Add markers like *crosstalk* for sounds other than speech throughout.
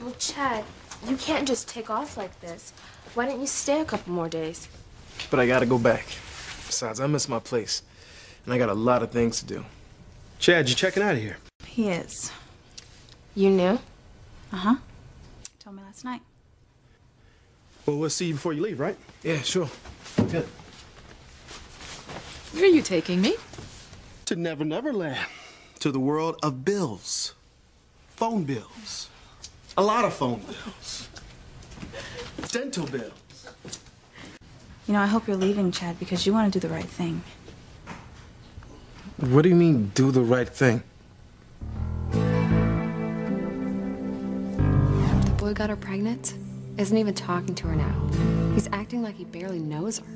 Well, Chad, you can't just take off like this. Why don't you stay a couple more days? But I gotta go back. Besides, I miss my place. And I got a lot of things to do. Chad, you checking out of here? He is. You knew? Uh huh. Told me last night. Well, we'll see you before you leave, right? Yeah, sure. Good. Where are you taking me? To Never Never Land. To the world of bills. Phone bills. A lot of phone bills. Dental bills. You know, I hope you're leaving, Chad, because you want to do the right thing. What do you mean, do the right thing? The boy got her pregnant. Isn't even talking to her now. He's acting like he barely knows her.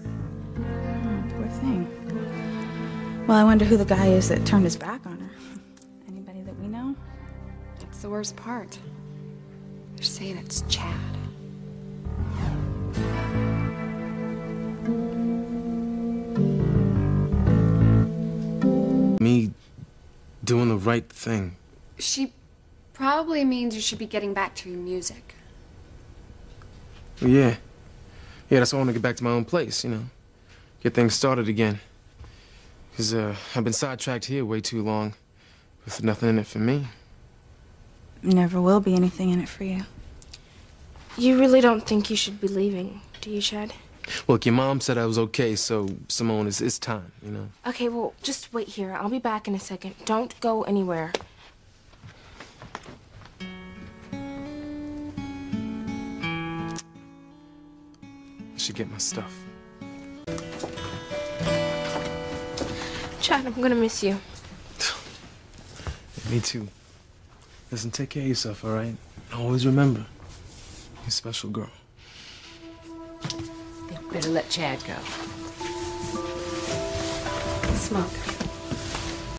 Oh, poor thing. Well, I wonder who the guy is that turned his back on her. Anybody that we know? That's the worst part. They're saying it's Chad. Me doing the right thing. She probably means you should be getting back to your music. Yeah. Yeah, that's why I want to get back to my own place, you know. Get things started again. Because uh, I've been sidetracked here way too long with nothing in it for me. Never will be anything in it for you. You really don't think you should be leaving, do you, Chad? Look, your mom said I was okay, so Simone, it's, it's time, you know. Okay, well, just wait here. I'll be back in a second. Don't go anywhere. I should get my stuff. Chad, I'm gonna miss you. *sighs* Me too. Listen, take care of yourself, all right? Always remember, special girl. Better let Chad go. Smoke.